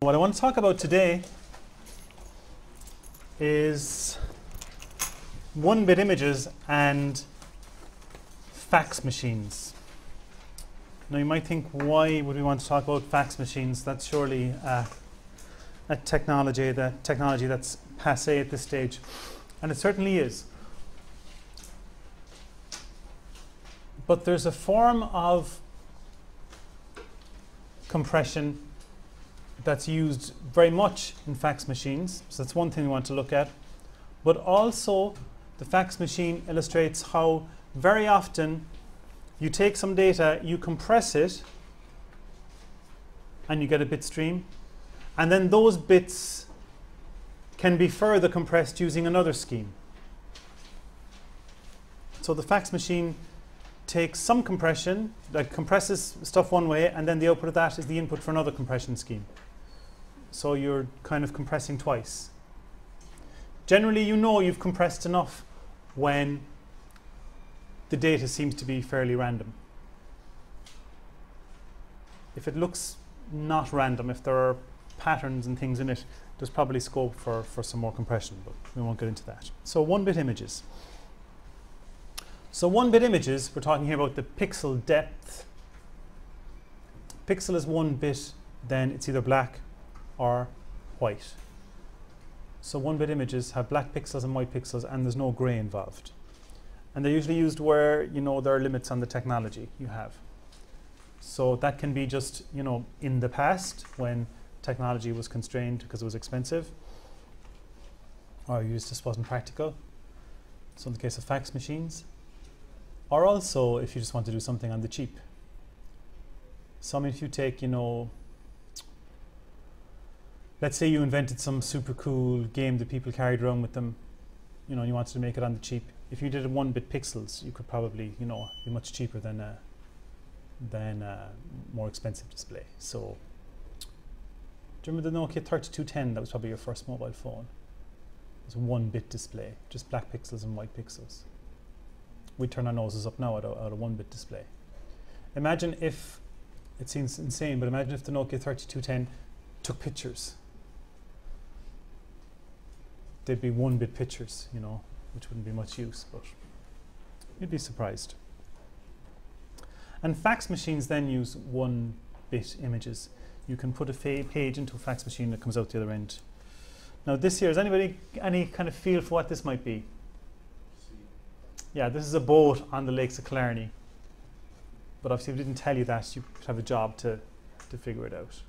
What I want to talk about today is one bit images and fax machines. Now, you might think, why would we want to talk about fax machines? That's surely a technology, that technology that's passe at this stage. And it certainly is. But there's a form of compression that's used very much in fax machines. So that's one thing we want to look at. But also, the fax machine illustrates how very often you take some data, you compress it, and you get a bit stream. And then those bits can be further compressed using another scheme. So the fax machine takes some compression, like compresses stuff one way, and then the output of that is the input for another compression scheme so you're kind of compressing twice. Generally, you know you've compressed enough when the data seems to be fairly random. If it looks not random, if there are patterns and things in it, there's probably scope for, for some more compression, but we won't get into that. So one-bit images. So one-bit images, we're talking here about the pixel depth. Pixel is one bit, then it's either black are white. So one bit images have black pixels and white pixels and there's no gray involved. And they're usually used where you know there are limits on the technology you have. So that can be just you know in the past when technology was constrained because it was expensive or you just wasn't practical. So in the case of fax machines, or also if you just want to do something on the cheap. So I mean if you take you know let's say you invented some super cool game that people carried around with them, you know, you wanted to make it on the cheap. If you did it one bit pixels, you could probably, you know, be much cheaper than a, than a more expensive display. So, do you remember the Nokia 3210? That was probably your first mobile phone. It was a one bit display, just black pixels and white pixels. We turn our noses up now at a, at a one bit display. Imagine if, it seems insane, but imagine if the Nokia 3210 took pictures they'd be one bit pictures, you know, which wouldn't be much use, but you'd be surprised. And fax machines then use one bit images. You can put a page into a fax machine that comes out the other end. Now this here, is anybody any kind of feel for what this might be? Yeah, this is a boat on the lakes of Killarney. But obviously if we didn't tell you that, you have a job to, to figure it out.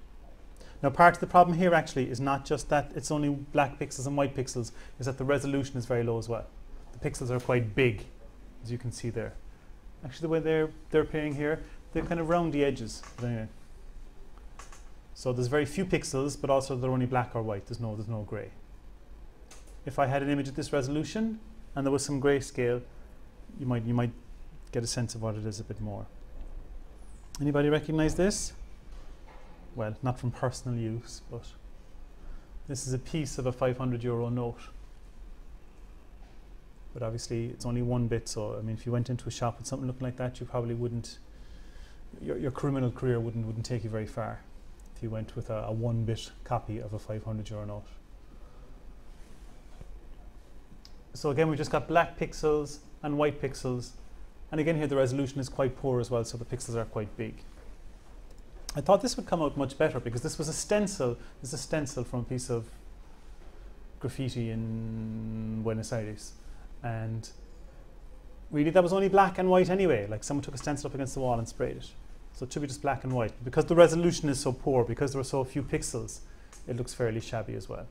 Now part of the problem here actually is not just that it's only black pixels and white pixels, is that the resolution is very low as well. The pixels are quite big, as you can see there. Actually the way they're, they're appearing here, they're kind of round the edges. Anyway. So there's very few pixels, but also they're only black or white. There's no, there's no gray. If I had an image at this resolution and there was some grayscale, you might, you might get a sense of what it is a bit more. Anybody recognize this? Well, not from personal use, but this is a piece of a 500 euro note. But obviously, it's only one bit, so I mean, if you went into a shop with something looking like that, you probably wouldn't, your, your criminal career wouldn't, wouldn't take you very far if you went with a, a one bit copy of a 500 euro note. So again, we've just got black pixels and white pixels. And again, here the resolution is quite poor as well, so the pixels are quite big. I thought this would come out much better because this was a stencil. This is a stencil from a piece of graffiti in Buenos Aires. And really that was only black and white anyway. Like someone took a stencil up against the wall and sprayed it. So it should be just black and white. Because the resolution is so poor, because there are so few pixels, it looks fairly shabby as well.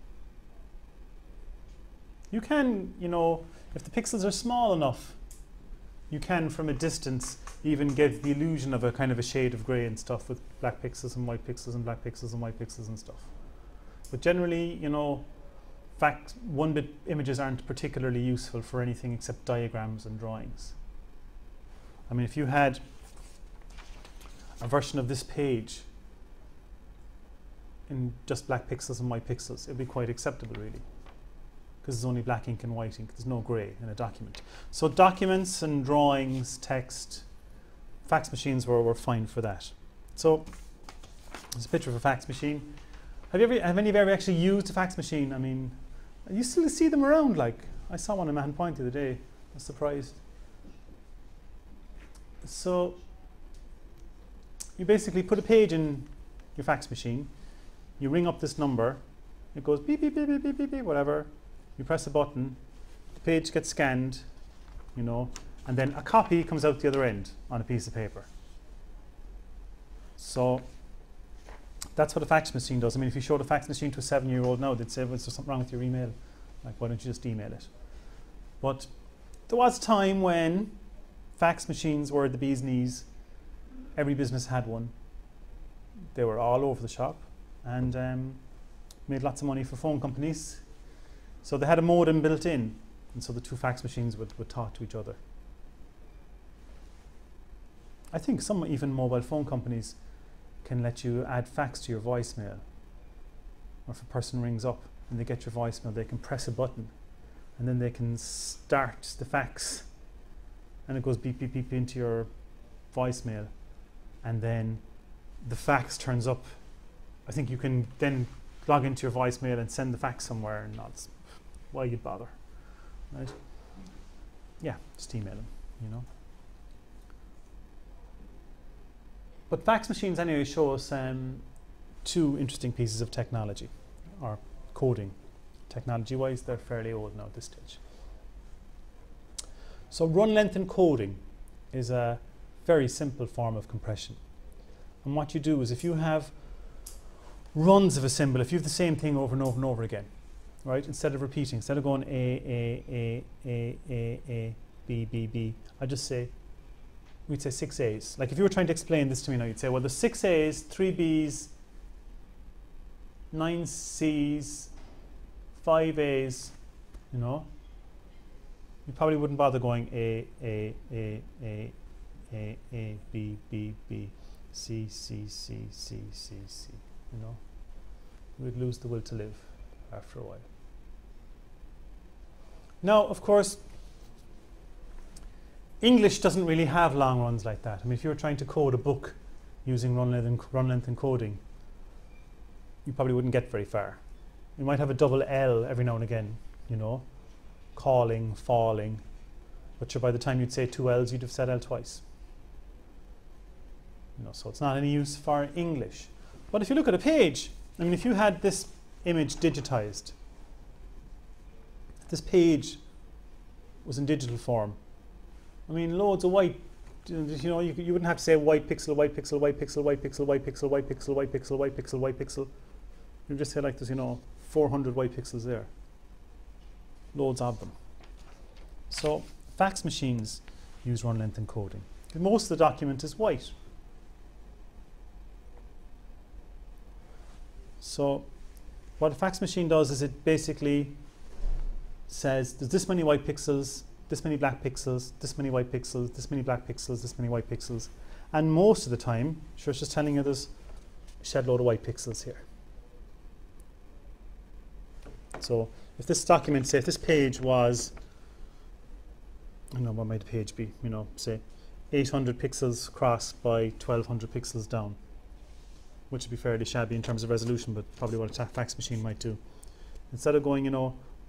You can, you know, if the pixels are small enough, you can from a distance even get the illusion of a kind of a shade of grey and stuff with black pixels and white pixels and black pixels and white pixels and stuff. But generally, you know, fact one bit images aren't particularly useful for anything except diagrams and drawings. I mean, if you had a version of this page in just black pixels and white pixels, it'd be quite acceptable, really because there's only black ink and white ink. There's no grey in a document. So documents and drawings, text, fax machines were, were fine for that. So there's a picture of a fax machine. Have you ever, have any of you ever actually used a fax machine? I mean, you still see them around. Like I saw one in Mahon Point the other day. I was surprised. So you basically put a page in your fax machine. You ring up this number. It goes beep beep beep beep beep beep, beep whatever. You press a button. The page gets scanned. You know, and then a copy comes out the other end on a piece of paper. So that's what a fax machine does. I mean, if you showed a fax machine to a seven-year-old now, they'd say, well, is there something wrong with your email? Like, why don't you just email it? But there was a time when fax machines were the bee's knees. Every business had one. They were all over the shop and um, made lots of money for phone companies. So they had a modem built in, and so the two fax machines would, would talk to each other. I think some even mobile phone companies can let you add fax to your voicemail. Or if a person rings up and they get your voicemail, they can press a button and then they can start the fax and it goes beep beep beep into your voicemail and then the fax turns up. I think you can then log into your voicemail and send the fax somewhere and that's why you'd bother. Right? Yeah, just email them, you know. But fax machines anyway show us um, two interesting pieces of technology, or coding. Technology-wise, they're fairly old now at this stage. So run length encoding is a very simple form of compression. And what you do is if you have runs of a symbol, if you have the same thing over and over and over again, right, instead of repeating, instead of going A, A, A, A, A, A, B, B, B, I just say we'd say six A's. Like if you were trying to explain this to me now, you'd say, well, there's six A's, three B's, nine C's, five A's, you know. You probably wouldn't bother going A, A, A, A, A, A, B, B, B, C, C, C, C, C, C, you know. We'd lose the will to live after a while. Now, of course, English doesn't really have long runs like that. I mean, if you were trying to code a book using run length, run length encoding, you probably wouldn't get very far. You might have a double L every now and again, you know, calling, falling, but by the time you'd say two L's, you'd have said L twice. You know, so it's not any use for English. But if you look at a page, I mean, if you had this image digitized, this page was in digital form, I mean, loads of white. You know, you, you wouldn't have to say white pixel, white pixel, white pixel, white pixel, white pixel, white pixel, white pixel, white pixel, white pixel. You just say like this, you know, 400 white pixels there. Loads of them. So fax machines use run length encoding. Most of the document is white. So what a fax machine does is it basically says there's this many white pixels, this many black pixels, this many white pixels, this many black pixels, this many white pixels. And most of the time, sure it's just telling you there's shed load of white pixels here. So if this document, say if this page was, I don't know what might the page be, you know, say 800 pixels across by 1200 pixels down, which would be fairly shabby in terms of resolution, but probably what a fax machine might do. Instead of going, you know,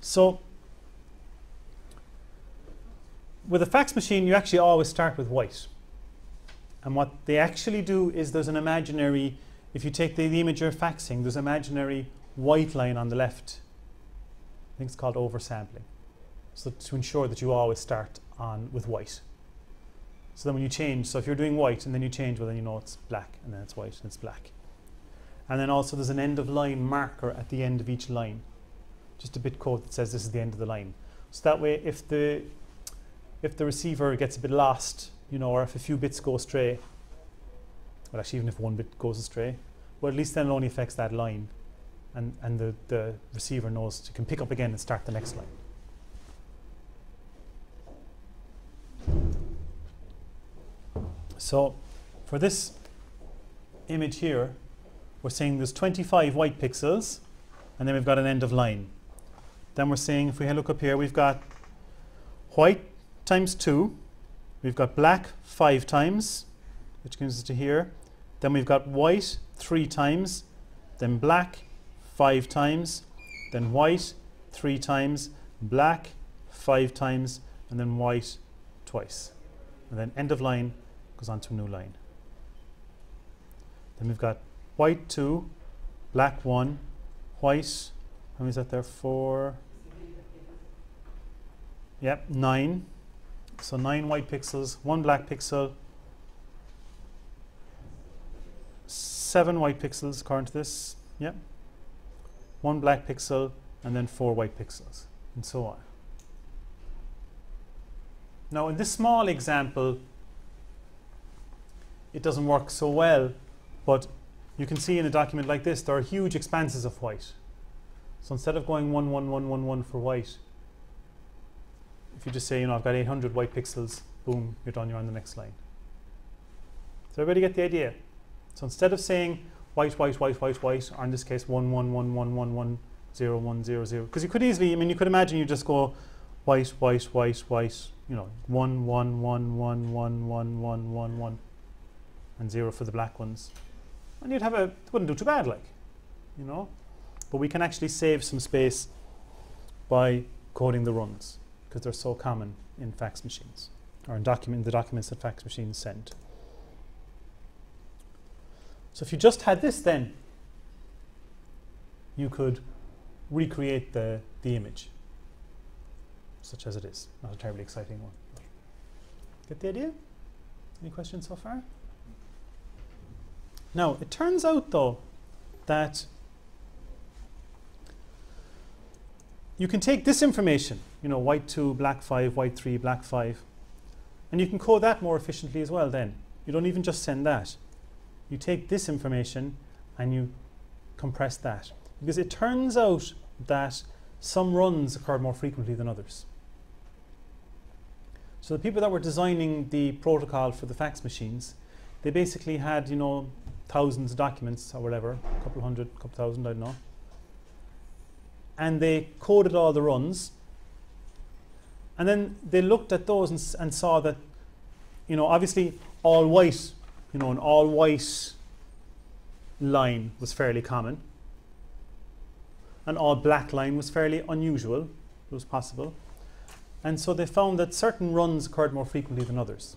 So with a fax machine, you actually always start with white. And what they actually do is there's an imaginary, if you take the, the image you're faxing, there's an imaginary white line on the left. I think it's called oversampling. So to ensure that you always start on with white. So then when you change, so if you're doing white and then you change, well then you know it's black and then it's white and it's black. And then also there's an end of line marker at the end of each line just a bit code that says this is the end of the line. So that way, if the if the receiver gets a bit lost, you know, or if a few bits go astray, well, actually, even if one bit goes astray, but at least then it only affects that line. And, and the, the receiver knows to can pick up again and start the next line. So for this image here, we're saying there's 25 white pixels, and then we've got an end of line. Then we're saying, if we look up here, we've got white times 2, we've got black 5 times, which comes to here. Then we've got white 3 times, then black 5 times, then white 3 times, black 5 times, and then white twice. And then end of line goes on to a new line. Then we've got white 2, black 1, white, how many is that there? 4, yep, 9. So 9 white pixels, 1 black pixel, 7 white pixels according to this, yep. 1 black pixel, and then 4 white pixels, and so on. Now in this small example, it doesn't work so well, but you can see in a document like this, there are huge expanses of white. So instead of going 1, 1, 1, 1, 1 for white, you just say, you know, I've got 800 white pixels, boom, you're done, you're on the next line. So everybody get the idea? So instead of saying white, white, white, white, white, or in this case 1, 1, 1, 1, 1, 1, 0, 1, 0, 0, because you could easily, I mean, you could imagine you just go white, white, white, white, you know, 1, 1, 1, 1, 1, 1, 1, 1, 1 and zero for the black ones. And you'd have a, it wouldn't do too bad, like, you know. But we can actually save some space by coding the runs because they're so common in fax machines or in document the documents that fax machines send. So if you just had this then, you could recreate the, the image such as it is. Not a terribly exciting one. Get the idea? Any questions so far? Now, it turns out though that you can take this information, you know, white 2, black 5, white 3, black 5, and you can code that more efficiently as well then. You don't even just send that. You take this information and you compress that. Because it turns out that some runs occur more frequently than others. So the people that were designing the protocol for the fax machines, they basically had, you know, thousands of documents or whatever, a couple hundred, couple thousand, I don't know. And they coded all the runs. And then they looked at those and, and saw that, you know, obviously all white, you know, an all white line was fairly common. An all black line was fairly unusual, it was possible. And so they found that certain runs occurred more frequently than others.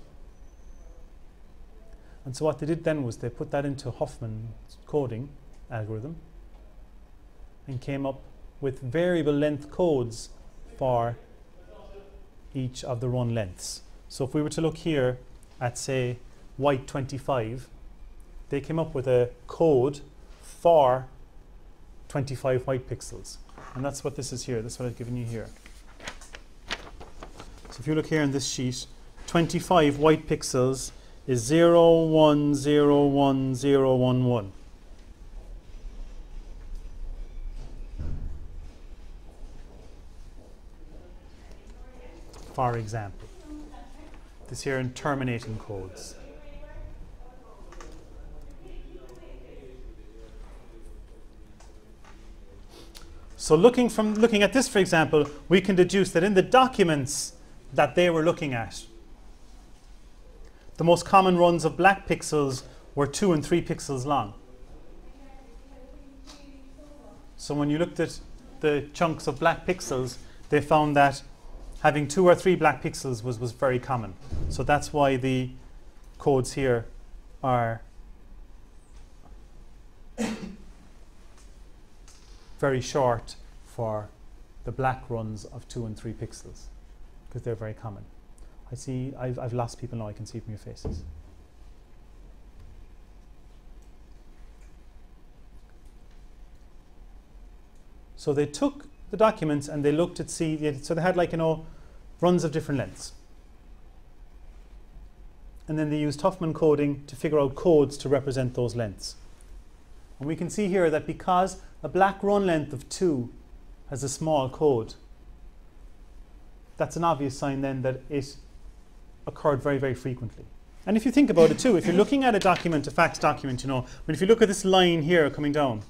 And so what they did then was they put that into Huffman's coding algorithm and came up with variable length codes for each of the run lengths. So if we were to look here at say white 25, they came up with a code for 25 white pixels. And that's what this is here. That's what I've given you here. So if you look here in this sheet, 25 white pixels is 0, 1, 0, 1, 0, 1, 1. For example, this here in terminating codes. So looking from looking at this, for example, we can deduce that in the documents that they were looking at, the most common runs of black pixels were 2 and 3 pixels long. So when you looked at the chunks of black pixels, they found that having 2 or 3 black pixels was, was very common. So that's why the codes here are very short for the black runs of 2 and 3 pixels because they're very common. I see, I've, I've lost people now, I can see from your faces. So they took the documents and they looked at see, so they had like, you know, runs of different lengths. And then they used Huffman coding to figure out codes to represent those lengths. And we can see here that because a black run length of 2 has a small code, that's an obvious sign then that it occurred very, very frequently. And if you think about it too, if you're looking at a document, a fax document, you know, I mean, if you look at this line here coming down,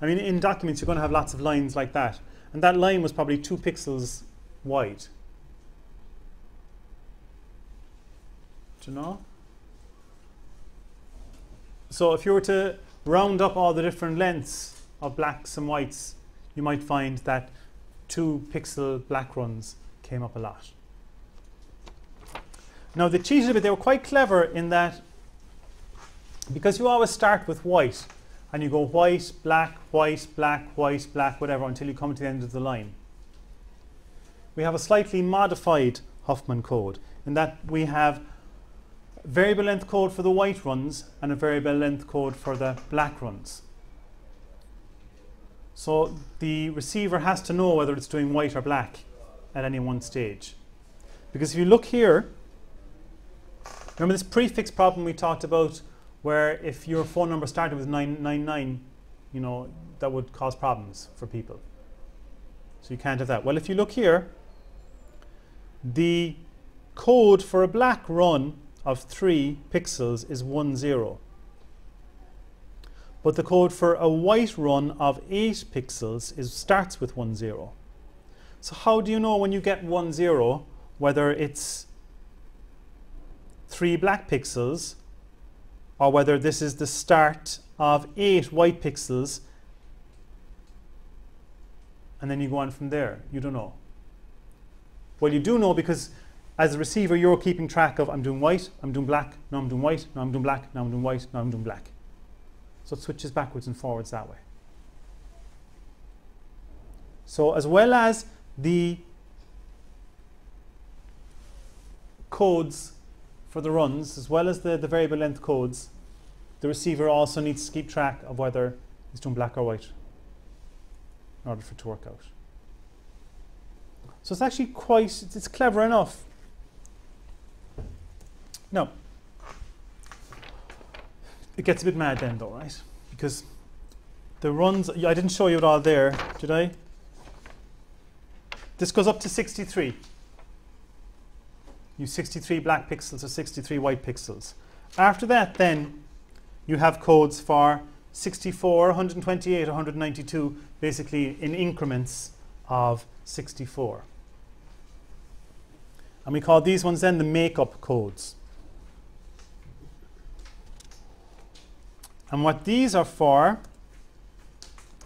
I mean, in documents, you're going to have lots of lines like that. And that line was probably two pixels wide. Do you know? So if you were to round up all the different lengths of blacks and whites, you might find that two pixel black runs came up a lot. Now they cheated a bit, they were quite clever in that because you always start with white and you go white, black, white, black, white, black, whatever until you come to the end of the line. We have a slightly modified Huffman code in that we have variable length code for the white runs and a variable length code for the black runs. So the receiver has to know whether it's doing white or black at any one stage. Because if you look here, remember this prefix problem we talked about where if your phone number started with 999, you know, that would cause problems for people. So you can't have that. Well, if you look here, the code for a black run of 3 pixels is 1, 0. But the code for a white run of 8 pixels is, starts with 1, 0. So how do you know when you get 1, 0 whether it's 3 black pixels or whether this is the start of 8 white pixels and then you go on from there? You don't know. Well, you do know because as a receiver, you're keeping track of I'm doing white, I'm doing black, now I'm doing white, now I'm doing black, now I'm doing white, now I'm doing black. So it switches backwards and forwards that way. So as well as the codes for the runs, as well as the, the variable length codes, the receiver also needs to keep track of whether it's doing black or white in order for it to work out. So it's actually quite, it's clever enough no. It gets a bit mad then though, right? Because the runs, I didn't show you it all there, did I? This goes up to 63. You 63 black pixels or 63 white pixels. After that then, you have codes for 64, 128, 192, basically in increments of 64. And we call these ones then the makeup codes. And what these are for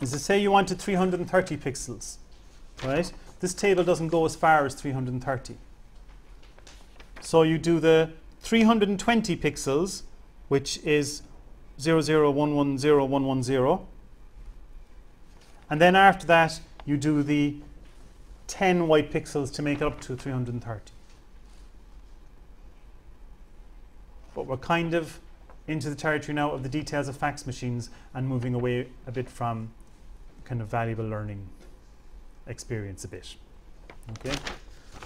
is to say you wanted 330 pixels, right? This table doesn't go as far as 330. So you do the 320 pixels, which is 001101110. And then after that, you do the 10 white pixels to make it up to 330. But we're kind of into the territory now of the details of fax machines and moving away a bit from kind of valuable learning experience a bit. Okay,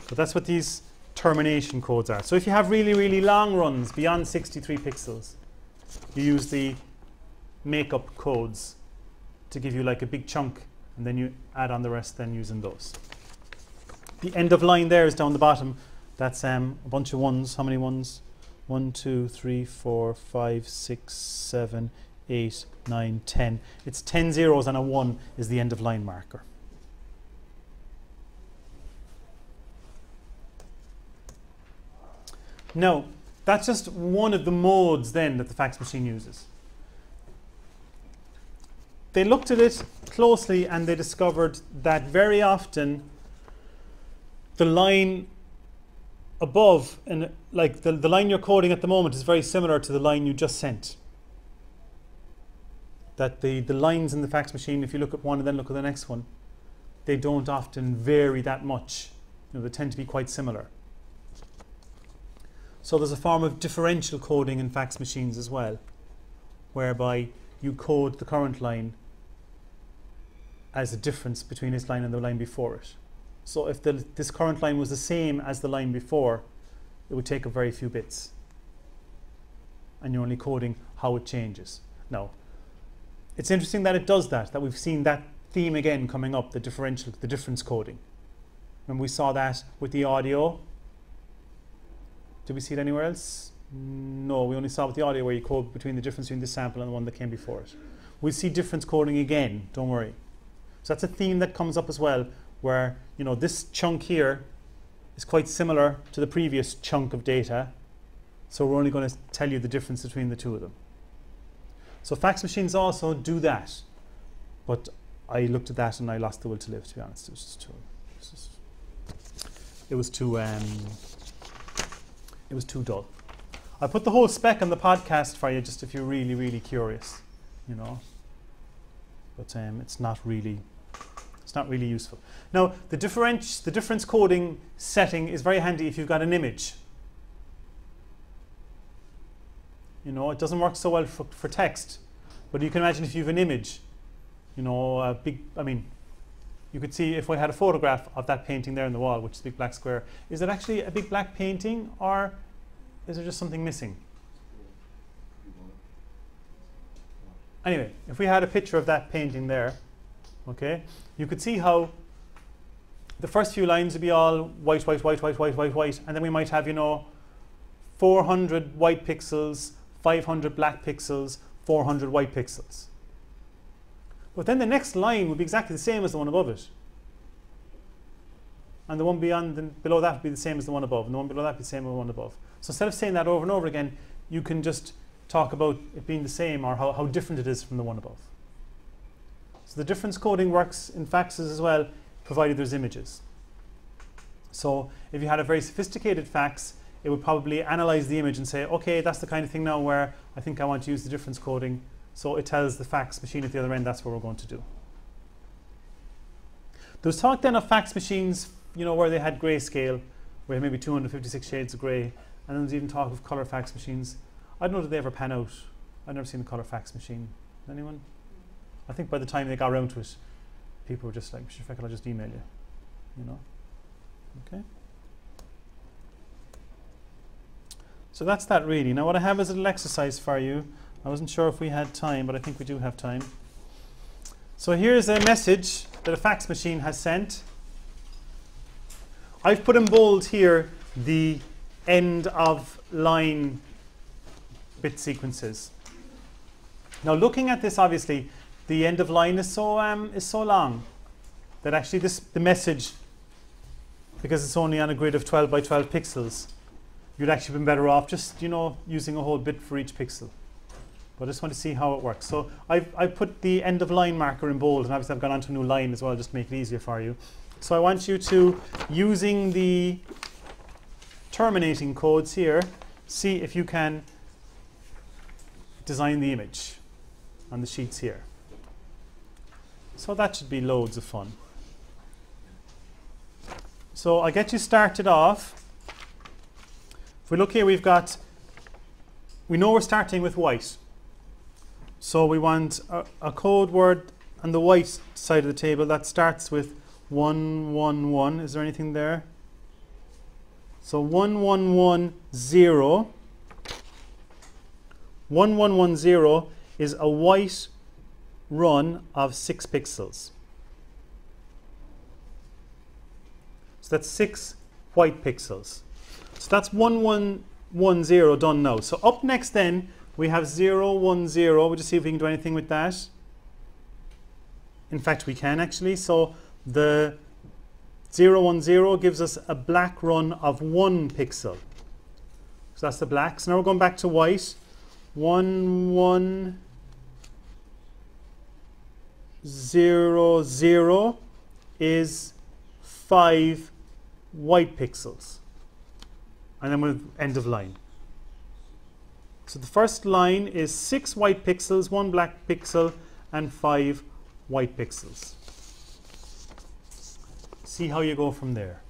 so that's what these termination codes are. So if you have really, really long runs beyond 63 pixels, you use the makeup codes to give you like a big chunk and then you add on the rest then using those. The end of line there is down the bottom. That's um, a bunch of ones. How many ones? 1, 2, 3, 4, 5, 6, 7, 8, 9, 10. It's 10 zeros and a 1 is the end of line marker. Now, that's just one of the modes then that the fax machine uses. They looked at it closely and they discovered that very often the line above, and like the, the line you're coding at the moment is very similar to the line you just sent. That the, the lines in the fax machine, if you look at one and then look at the next one, they don't often vary that much. You know, they tend to be quite similar. So there's a form of differential coding in fax machines as well, whereby you code the current line as a difference between this line and the line before it. So if the, this current line was the same as the line before, it would take a very few bits. And you're only coding how it changes. Now, it's interesting that it does that, that we've seen that theme again coming up, the differential, the difference coding. Remember we saw that with the audio. Did we see it anywhere else? No, we only saw it with the audio where you code between the difference between the sample and the one that came before it. We'll see difference coding again, don't worry. So that's a theme that comes up as well, where you know this chunk here is quite similar to the previous chunk of data. So we're only going to tell you the difference between the two of them. So fax machines also do that. But I looked at that and I lost the will to live, to be honest. It was too, it was too, um, it was too dull. I put the whole spec on the podcast for you, just if you're really, really curious, you know. But um, it's not really, it's not really useful. Now, the difference, the difference coding setting is very handy if you've got an image. You know, it doesn't work so well for, for text, but you can imagine if you have an image you know, a big, I mean, you could see if I had a photograph of that painting there in the wall, which is a big black square, is it actually a big black painting or is there just something missing? Anyway, if we had a picture of that painting there, okay, you could see how the first few lines would be all white, white, white, white, white, white, white, and then we might have, you know, 400 white pixels, 500 black pixels, 400 white pixels. But then the next line would be exactly the same as the one above it. And the one beyond and below that would be the same as the one above, and the one below that would be the same as the one above. So instead of saying that over and over again, you can just talk about it being the same or how, how different it is from the one above. So the difference coding works in faxes as well, provided there's images. So if you had a very sophisticated fax, it would probably analyze the image and say, okay, that's the kind of thing now where I think I want to use the difference coding so it tells the fax machine at the other end that's what we're going to do. There was talk then of fax machines, you know, where they had grayscale, where maybe 256 shades of grey, and then there's even talk of colour fax machines. I don't know did they ever pan out. I've never seen a colour fax machine. Anyone? I think by the time they got around to it, people were just like, Mr. Feckle, I'll just email you. You know? Okay. So that's that really. Now what I have is a little exercise for you. I wasn't sure if we had time, but I think we do have time. So here's a message that a fax machine has sent. I've put in bold here the end of line bit sequences. Now looking at this obviously the end of line is so um, is so long that actually this the message because it's only on a grid of 12 by 12 pixels you'd actually been better off just you know using a whole bit for each pixel. But I just want to see how it works. So I've, I've put the end of line marker in bold, and obviously I've gone on to a new line as well, just to make it easier for you. So I want you to, using the terminating codes here, see if you can design the image on the sheets here. So that should be loads of fun. So I'll get you started off. If we look here, we've got, we know we're starting with white. So we want a, a, code word on the white side of the table that starts with 111. Is there anything there? So 1110. 1110 is a white run of 6 pixels. So that's 6 white pixels. So that's 1110 done now. So up next then we have 0, 1, 0. We'll just see if we can do anything with that. In fact, we can actually. So the 0, 1, 0 gives us a black run of 1 pixel. So that's the black. So now we're going back to white. 1, 1, 0, 0 is 5 white pixels. And then we'll end of line. So the first line is six white pixels, one black pixel, and five white pixels. See how you go from there.